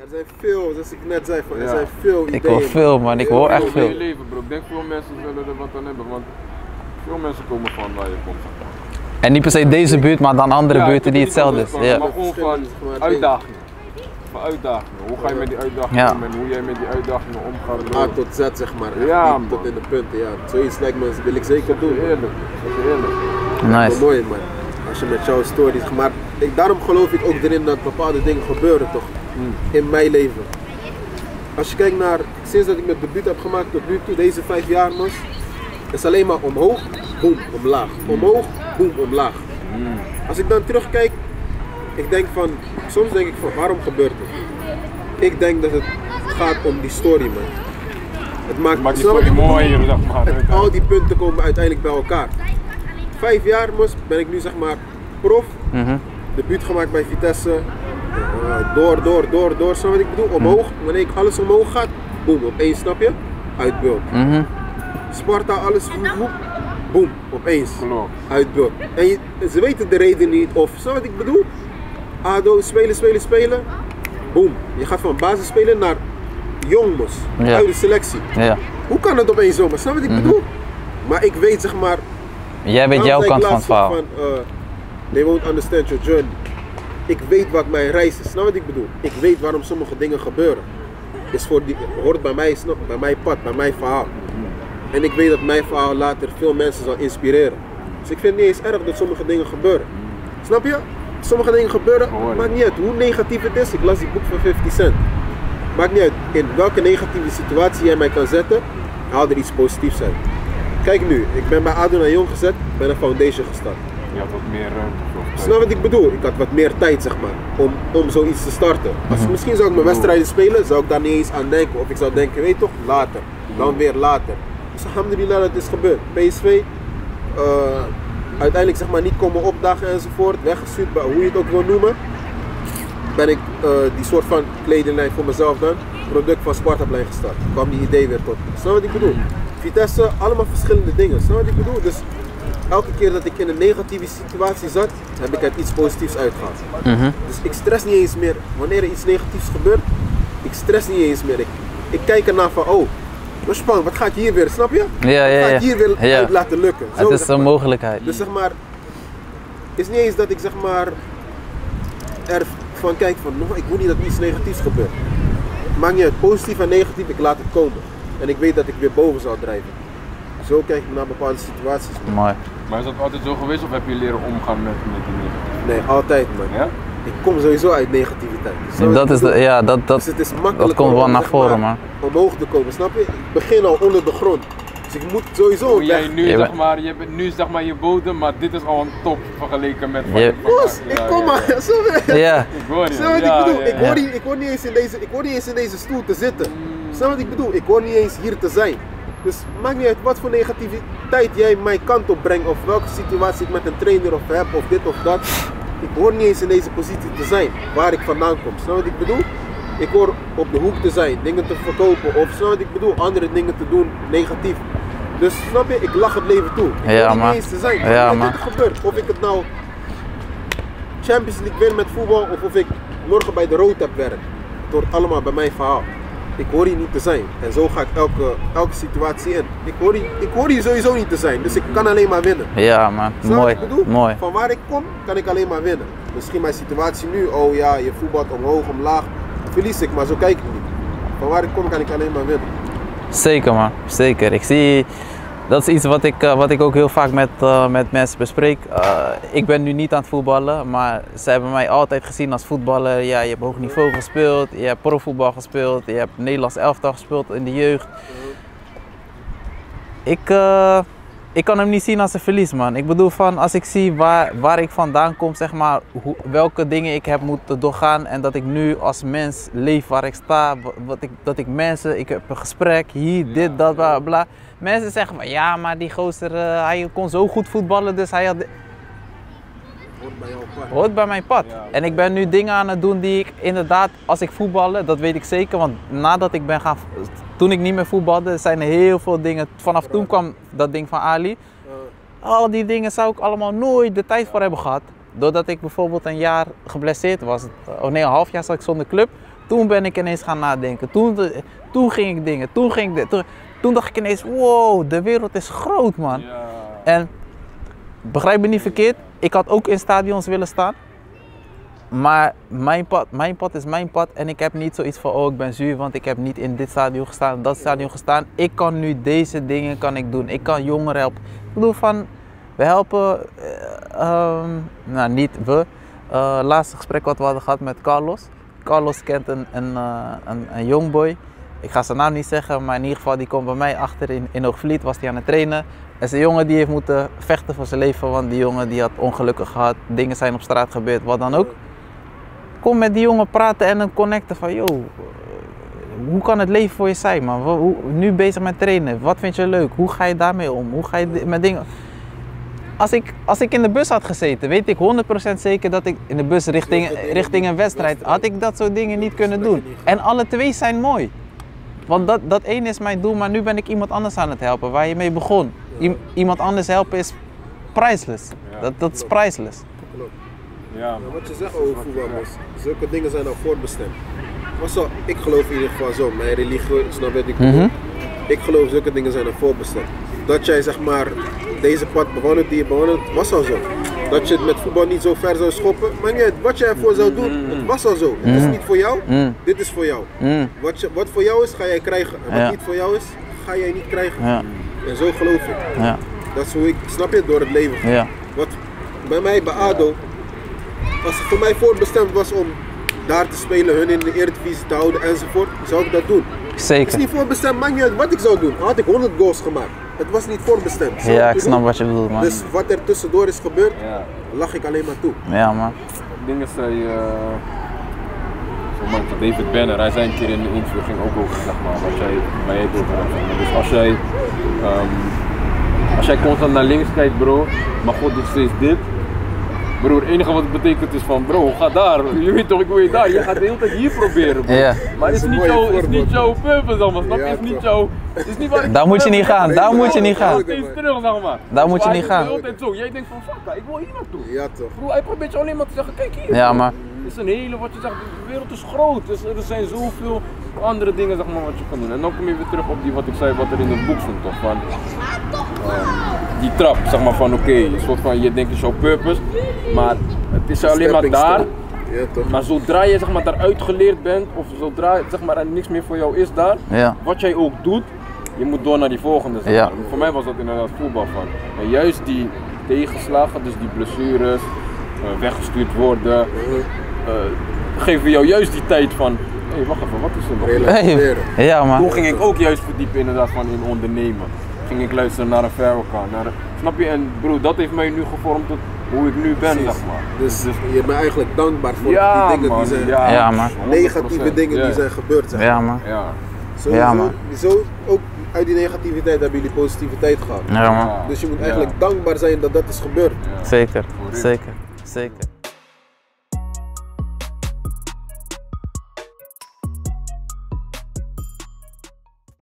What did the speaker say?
Er zijn veel, zoals ik net zei, van, er zijn veel ideeën. Ik hoor veel, man. Ik hoor veel. echt in je veel. leven, bro. Ik denk veel mensen willen er wat aan hebben, want veel mensen komen van waar je komt. En niet per se deze buurt, maar dan andere Ja, buurten die hetzelfde is. Ja. Maar gewoon van uitdagingen. Van uitdagingen. Hoe ga je met die uitdagingen Ja. om en hoe jij met die uitdagingen omgaat. A tot Z, zeg maar. Echt Ja, man. tot in de punten, ja. Zoiets lijkt me, wil ik zeker doen. man. Heerlijk. Dat is heerlijk. Nice. Wel mooi, man. Als je met jouw stories, maar ik, daarom geloof ik ook erin dat bepaalde dingen gebeuren, toch? In mijn leven. Als je kijkt naar, sinds dat ik mijn debuut heb gemaakt tot nu toe, deze vijf jaar, man, is alleen maar omhoog, boem, omlaag. Omhoog, boem, omlaag. Als ik dan terugkijk, ik denk van, soms denk ik van, waarom gebeurt het? Ik denk dat het gaat om die story, man. Het maakt, Maak die story mooier, zeg maar. Al die punten komen uiteindelijk bij elkaar. Vijf jaar mos, ben ik nu zeg maar prof, Mhm. debuut gemaakt bij Vitesse. Eh, door, door, door, door, snap je wat ik bedoel? Omhoog, wanneer ik alles omhoog gaat, boem, opeens snap je? Uit beeld. Mhm. Sparta, alles, woep, boem, opeens. Klopt. Uit beeld. En je- ze weten de reden niet, of snap je wat ik bedoel? ADO, spelen, spelen, spelen, boem. Je gaat van basisspeler naar jong mos, Ja. uit de selectie. Ja. Hoe kan het opeens zomaar? Snap je wat ik bedoel? Maar ik weet zeg maar. Jij weet jouw kant van het verhaal. Van, uh, they won't understand your journey. Ik weet wat mijn reis is. Snap wat ik bedoel? Ik weet waarom sommige dingen gebeuren. Is voor die, hoort bij mij, snap, bij mijn pad, bij mijn verhaal. En ik weet dat mijn verhaal later veel mensen zal inspireren. Dus ik vind het niet eens erg dat sommige dingen gebeuren. Snap je? Sommige dingen gebeuren, maakt niet uit hoe negatief het is. Ik las die boek van 50 Cent. Maakt niet uit in welke negatieve situatie jij mij kan zetten, haal er iets positiefs uit. Kijk nu, ik ben bij Aduna Jong gezet, ben een foundation gestart. Je had wat meer ruimte. Snap wat ik bedoel? Ik had wat meer tijd zeg maar, om, om zoiets te starten. Als, Misschien zou ik mijn wedstrijden spelen, zou ik daar niet eens aan denken. Of ik zou denken, weet toch, later. Dan weer later. Dus alhamdulillah, dat is gebeurd. PSV, eh, uiteindelijk zeg maar niet komen opdagen enzovoort. Weggestuurd, bij- hoe je het ook wil noemen. Ben ik eh, die soort van kledinglijn voor mezelf dan, product van Spartaplein gestart. kwam die idee weer tot. Snap wat ik bedoel? Vitesse, allemaal verschillende dingen. Snap wat ik bedoel? Dus elke keer dat ik in een negatieve situatie zat, heb ik er iets positiefs uitgehaald. Mhm. Dus ik stress niet eens meer wanneer er iets negatiefs gebeurt. Ik stress niet eens meer. Ik, ik kijk ernaar van, oh, wat spannend, wat ga ik hier weer, snap je? Ja, ja, Wat ga ja. ik hier weer Ja. uit laten lukken? Zo, Het is zeg een maar. mogelijkheid. Dus zeg maar, het is niet eens dat ik zeg maar er van kijk van, ik wil niet dat iets negatiefs gebeurt. Maakt niet uit, positief en negatief, ik laat het komen. En ik weet dat ik weer boven zal drijven. Zo kijk ik naar bepaalde situaties. Mooi. Maar is dat altijd zo geweest of heb je leren omgaan met, met die negatieve? Nee, altijd man. Ja? Ik kom sowieso uit negativiteit. Je Dat is de, ja, dat, Dus dat, het is makkelijk dat komt wel om, naar voren, maar, man. Omhoog te komen, snap je? Ik begin al onder de grond. Dus ik moet sowieso Hoe weg. jij nu, Je zeg bent- maar, je bent nu zeg maar je bodem, maar dit is al een top vergeleken met wat Je- Ja, ik ja, kom ja. maar. Je? Ja, Ik hoor je. Wat Ja, ik bedoel? ja, Ik, ja. hoor niet, ik, hoor niet eens in deze, ik hoor niet eens in deze stoel te zitten. Snap wat ik bedoel? Ik hoor niet eens hier te zijn. Dus maakt niet uit wat voor negativiteit jij mijn kant op brengt of welke situatie ik met een trainer of heb of dit of dat. Ik hoor niet eens in deze positie te zijn waar ik vandaan kom. Snap je wat ik bedoel? Ik hoor op de hoek te zijn, dingen te verkopen of snap je wat ik bedoel? Andere dingen te doen, negatief. Dus snap je, ik lach het leven toe. Ik Ja, hoor niet eens te zijn. Ja, Wat man. er gebeurt. Of ik het nou Champions League win met voetbal of of ik morgen bij de rood heb werk. Het hoort allemaal bij mijn verhaal. Ik hoor hier niet te zijn. En zo ga ik elke, elke situatie in. Ik hoor, hier, ik hoor hier sowieso niet te zijn. Dus ik kan alleen maar winnen. ja man. Snap Mooi, mooi. Van waar ik kom, kan ik alleen maar winnen. Misschien mijn situatie nu, oh ja, je voetbalt omhoog, omlaag. Verlies ik, maar zo kijk ik niet. Van waar ik kom, kan ik alleen maar winnen. Zeker man, zeker. Ik zie, dat is iets wat ik, eh, wat ik ook heel vaak met, eh, met mensen bespreek. Eh, ik ben nu niet aan het voetballen, maar ze hebben mij altijd gezien als voetballer. Ja, je hebt hoog niveau gespeeld, je hebt profvoetbal gespeeld, je hebt Nederlands elftal gespeeld in de jeugd. Ik, ik kan hem niet zien als een verlies man. Ik bedoel van als ik zie waar, waar ik vandaan kom, zeg maar, hoe, welke dingen ik heb moeten doorgaan en dat ik nu als mens leef waar ik sta, wa- wat ik, dat ik mensen, ik heb een gesprek, hier, dit, dat, bla bla. Mensen zeggen van ja, maar die gozer, eh, hij kon zo goed voetballen, dus hij had, Hoort bij jouw hoort bij mijn pad. Ja. En ik ben nu dingen aan het doen die ik inderdaad, als ik voetballen, dat weet ik zeker. Want nadat ik ben gaan, toen ik niet meer voetbalde, zijn er heel veel dingen. Vanaf toen kwam dat ding van Ali. Eh, Al die dingen zou ik allemaal nooit de tijd voor hebben gehad. Doordat ik bijvoorbeeld een jaar geblesseerd was. Oh nee, een half jaar zat ik zonder club. Toen ben ik ineens gaan nadenken. Toen, toen ging ik dingen. Toen ging ik dit. Toen, toen dacht ik ineens, wow, de wereld is groot, man. Ja. En begrijp me niet verkeerd, ik had ook in stadions willen staan. Maar mijn pad, mijn pad is mijn pad en ik heb niet zoiets van, oh ik ben zuur, want ik heb niet in dit stadion gestaan, dat stadion gestaan. Ik kan nu deze dingen kan ik doen. Ik kan jongeren helpen. Ik bedoel van, we helpen, ehm, nou niet we. Eh, laatste gesprek wat we hadden gehad met Carlos. Carlos kent een, een, eh, een, een jongboy. Ik ga zijn naam niet zeggen, maar in ieder geval die komt bij mij achter in, in Hoogvliet, was hij aan het trainen. Er is een jongen die heeft moeten vechten voor zijn leven, want die jongen die had ongelukken gehad, dingen zijn op straat gebeurd, wat dan ook. Kom met die jongen praten en dan connecten van, yo, hoe kan het leven voor je zijn man? Hoe, nu bezig met trainen, wat vind je leuk? Hoe ga je daarmee om? Hoe ga je met dingen... Als ik, als ik in de bus had gezeten, weet ik 100% zeker dat ik in de bus richting, richting een wedstrijd, had ik dat soort dingen niet kunnen doen. En alle twee zijn mooi. Want dat, dat ene is mijn doel, maar nu ben ik iemand anders aan het helpen, waar je mee begon. I- iemand anders helpen is priceless. Ja. Dat, dat is priceless. Klopt. Ja, wat je zegt over voetbal, Bos, zulke dingen zijn al voorbestemd. Maar zo, ik geloof in ieder geval zo, mijn religie, snap wat ik. Mhm. Ik geloof zulke dingen zijn al voorbestemd. Dat jij zeg maar deze pad bewandelt die je bewandelt, was al zo. Dat je het met voetbal niet zo ver zou schoppen, maar niet wat jij ervoor zou doen, het was al zo. Het is niet voor jou, Mm. dit is voor jou. Mm. Wat, je, wat voor jou is, ga jij krijgen. En wat Ja. niet voor jou is, ga jij niet krijgen. Ja, En zo geloof ik. ja, Dat is hoe ik, snap je, door het leven ja. Wat bij mij bij ADO, als het voor mij voorbestemd was om daar te spelen, hun in de Eredivisie te houden enzovoort, zou ik dat doen. Het is Zeker. niet voorbestemd, maakt niet uit wat ik zou doen. Had ik 100 goals gemaakt. Het was niet voorbestemd. Ja, het ik doen? snap wat je bedoelt, man. Dus wat er tussendoor is gebeurd, Ja. lach ik alleen maar toe. Ja, man. dingen zei, eh zo man, David Banner, hij zei een keer in een interview, ging ook over zeg maar, wat jij, het hebt. zeg maar. Dus als jij, ehm, als jij constant naar links kijkt bro, maar God doet steeds dit. Broer, het enige wat het betekent is van bro, ga daar. Je weet toch, ik wil je daar. Je gaat de hele tijd hier proberen bro. Ja. Maar het is niet, het is niet jouw purpose allemaal, snap je? Ja, Het is niet jouw, het is niet waar ik Daar moet je niet gaan, daar moet je niet gaan. gaat steeds terug, zeg maar. Daar moet je niet gaan. Jij denkt van fuck, ik wil hier naartoe. Ja toch. Bro, hij probeert je alleen maar te zeggen, kijk hier. Ja, maar- is een hele, wat je zegt, de wereld is groot. Dus er zijn zoveel andere dingen zeg maar, wat je kan doen. En dan kom je weer terug op die wat ik zei, wat er in het boek stond toch. Van, ehm, die trap, zeg maar van oké, een soort van je denkt is jouw purpose. Maar het is alleen maar daar. Ja toch. Maar zodra je zeg maar, daaruit geleerd bent, of zodra zeg maar, er niks meer voor jou is daar, Ja. wat jij ook doet, je moet door naar die volgende. Zeg Ja. Voor mij was dat inderdaad voetbal van. En juist die tegenslagen, dus die blessures, eh, weggestuurd worden, eh, geven jou juist die tijd van, hé hey, wacht even, wat is er nog? Relativeren. Hey. Ja, Toen man. ging ik ook juist verdiepen inderdaad van in ondernemen. Ging ik luisteren naar een Farrakhan, naar een- snap je? En broer, dat heeft mij nu gevormd tot hoe ik nu ben, Precies. zeg maar. Dus je bent eigenlijk dankbaar voor ja, die dingen man, die zijn, ja, Ja, man. 100%. negatieve dingen die zijn gebeurd. Zeg. Ja, man. Ja. Zo, Ja, zo- man. zo, ook uit die negativiteit hebben jullie positiviteit gehad. Ja, man. Dus je moet Ja. eigenlijk dankbaar zijn dat dat is gebeurd. Ja. Zeker. Zeker. Zeker.